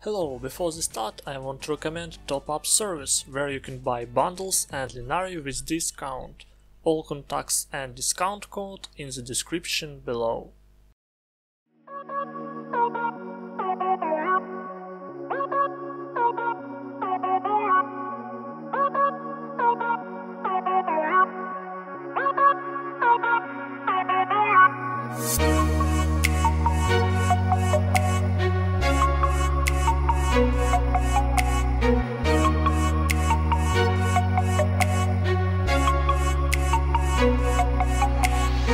Hello, before the start I want to recommend Top Up service where you can buy bundles and Linari with discount. All contacts and discount code in the description below.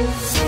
Only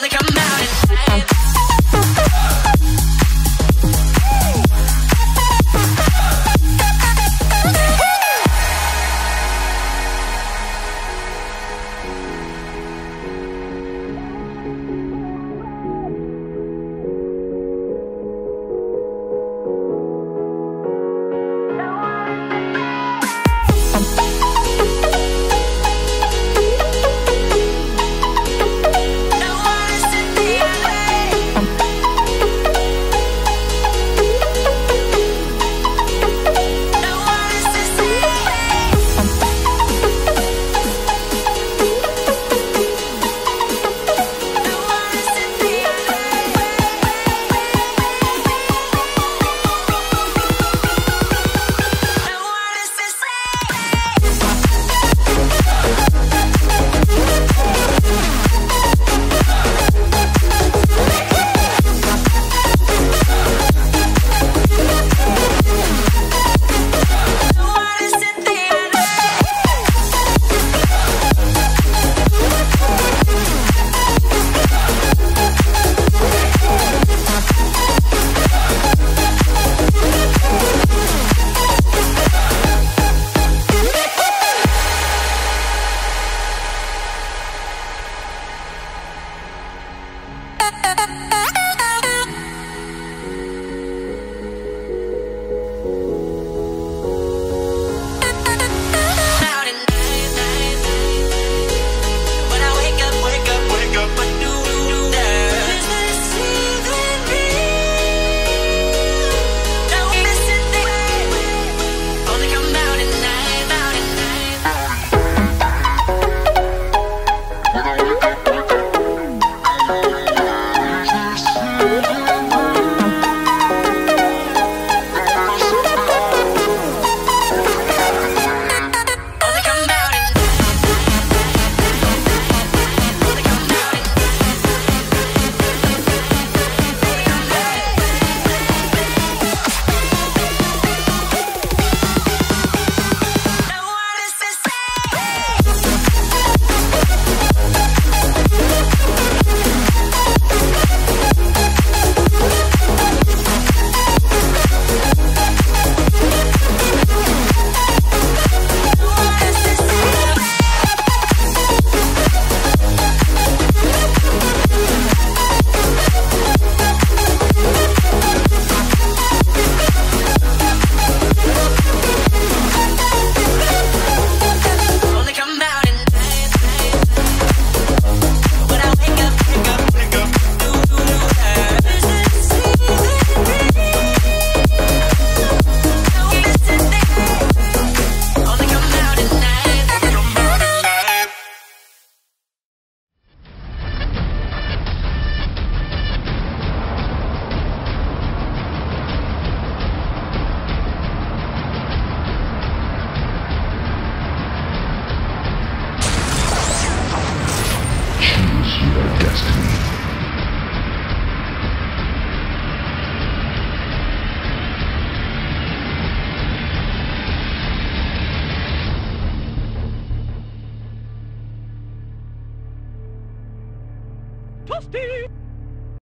come out at night.